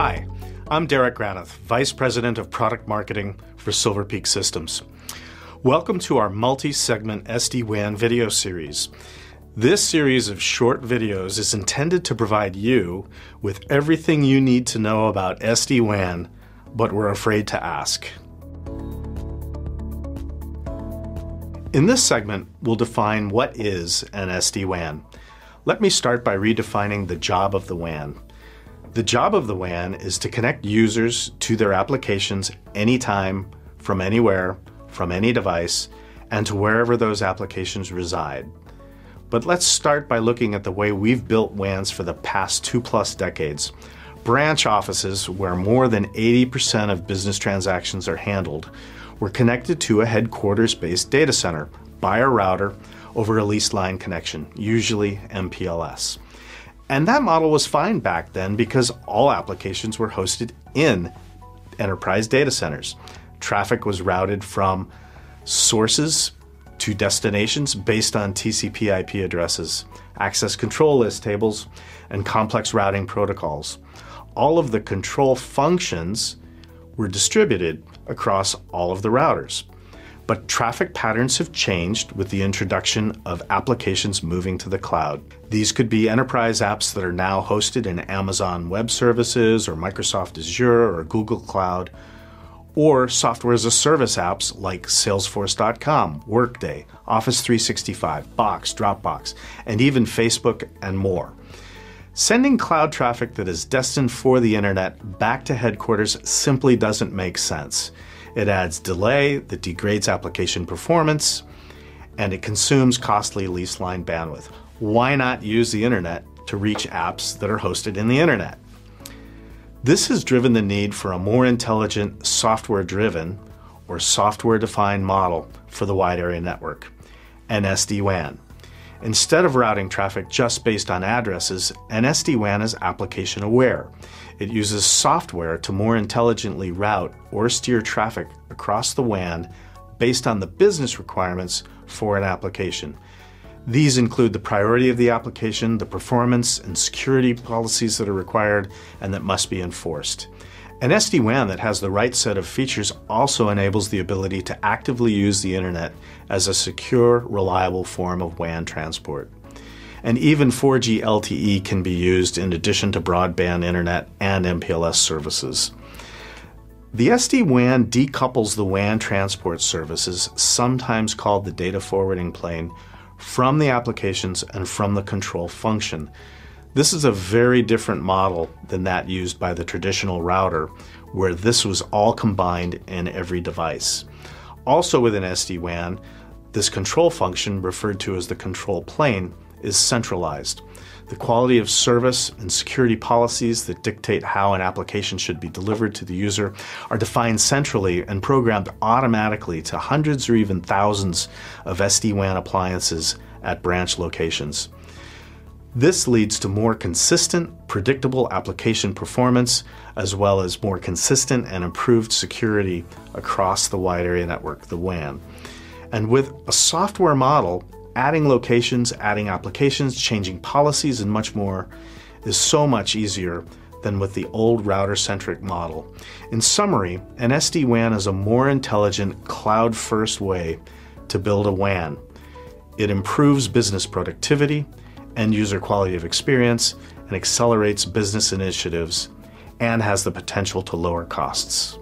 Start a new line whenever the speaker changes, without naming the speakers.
Hi, I'm Derek Granath, Vice President of Product Marketing for Silver Peak Systems. Welcome to our multi segment SD WAN video series. This series of short videos is intended to provide you with everything you need to know about SD WAN, but we're afraid to ask. In this segment, we'll define what is an SD WAN. Let me start by redefining the job of the WAN. The job of the WAN is to connect users to their applications anytime, from anywhere, from any device, and to wherever those applications reside. But let's start by looking at the way we've built WANs for the past two plus decades. Branch offices, where more than 80% of business transactions are handled, were connected to a headquarters based data center by a router over a leased line connection, usually MPLS. And that model was fine back then because all applications were hosted in enterprise data centers. Traffic was routed from sources to destinations based on TCP IP addresses, access control list tables, and complex routing protocols. All of the control functions were distributed across all of the routers. But traffic patterns have changed with the introduction of applications moving to the cloud. These could be enterprise apps that are now hosted in Amazon Web Services or Microsoft Azure or Google Cloud, or software as a service apps like Salesforce.com, Workday, Office 365, Box, Dropbox, and even Facebook and more. Sending cloud traffic that is destined for the internet back to headquarters simply doesn't make sense. It adds delay that degrades application performance, and it consumes costly lease line bandwidth. Why not use the internet to reach apps that are hosted in the internet? This has driven the need for a more intelligent, software driven, or software defined model for the wide area network, an SD WAN. Instead of routing traffic just based on addresses, an SD WAN is application aware. It uses software to more intelligently route or steer traffic across the WAN based on the business requirements for an application. These include the priority of the application, the performance and security policies that are required and that must be enforced. An SD WAN that has the right set of features also enables the ability to actively use the internet as a secure, reliable form of WAN transport and even 4G LTE can be used in addition to broadband internet and MPLS services. The SD WAN decouples the WAN transport services, sometimes called the data forwarding plane, from the applications and from the control function. This is a very different model than that used by the traditional router, where this was all combined in every device. Also within SD WAN, this control function, referred to as the control plane, is centralized. The quality of service and security policies that dictate how an application should be delivered to the user are defined centrally and programmed automatically to hundreds or even thousands of SD WAN appliances at branch locations. This leads to more consistent, predictable application performance, as well as more consistent and improved security across the wide area network, the WAN. And with a software model, adding locations, adding applications, changing policies, and much more is so much easier than with the old router centric model. In summary, an SD WAN is a more intelligent, cloud first way to build a WAN. It improves business productivity, end user quality of experience, and accelerates business initiatives, and has the potential to lower costs.